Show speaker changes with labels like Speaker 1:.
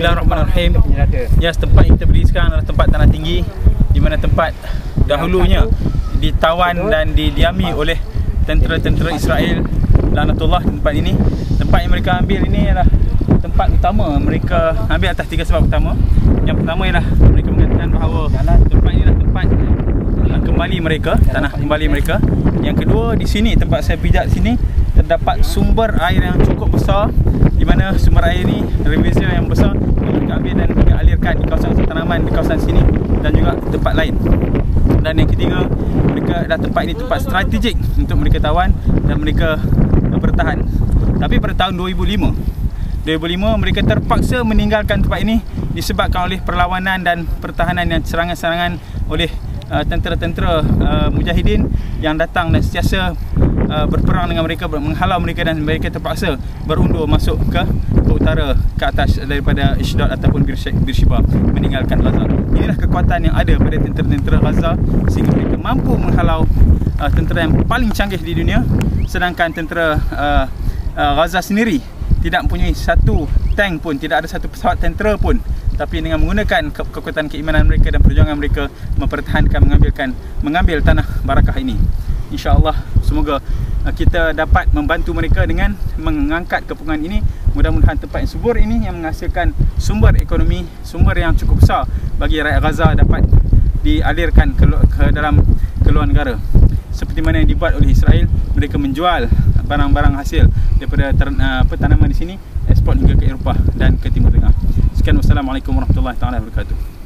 Speaker 1: Bismillahirrahmanirrahim. Ya, tempat yang kita berdiri sekarang adalah tempat tanah tinggi di mana tempat dahulunya ditawan dan didiami oleh tentera-tentera Israel lanatullah tempat ini. Tempat yang mereka ambil ini adalah tempat utama mereka ambil atas tiga sebab utama. Yang pertama ialah mereka mengatakan bahawa tempat ini adalah mereka, tanah kembali mereka. Yang kedua di sini tempat saya pijak sini terdapat sumber air yang cukup besar di mana sumber air ini reservoir yang besar mereka ambil dan mereka alirkan di kawasan tanaman di kawasan sini dan juga tempat lain dan yang ketiga mereka dah tempat ini tempat strategik untuk mereka tawan dan mereka bertahan tapi pada tahun 2005 2005 mereka terpaksa meninggalkan tempat ini disebabkan oleh perlawanan dan pertahanan yang serangan-serangan oleh uh, tentera-tentera uh, mujahidin yang datang dan sentiasa uh, berperang dengan mereka menghalau mereka dan mereka terpaksa berundur masuk ke ke utara ke atas daripada Ishdod ataupun Beersheba meninggalkan Gaza. Inilah kekuatan yang ada pada tentera-tentera Gaza sehingga mereka mampu menghalau uh, tentera yang paling canggih di dunia sedangkan tentera uh, uh, Gaza sendiri tidak mempunyai satu tank pun, tidak ada satu pesawat tentera pun tapi dengan menggunakan ke kekuatan keimanan mereka dan perjuangan mereka mempertahankan mengambilkan mengambil tanah barakah ini. Insyaallah semoga uh, kita dapat membantu mereka dengan mengangkat kepungan ini. Mudah-mudahan tempat yang subur ini yang menghasilkan sumber ekonomi sumber yang cukup besar bagi rakyat Gaza dapat dialirkan ke, ke dalam keluar negara. Seperti mana yang dibuat oleh Israel mereka menjual barang-barang hasil daripada ter, uh, apa, tanaman di sini ekspor hingga ke Eropah dan ke Timur Tengah sekian wassalamualaikum warahmatullahi wabarakatuh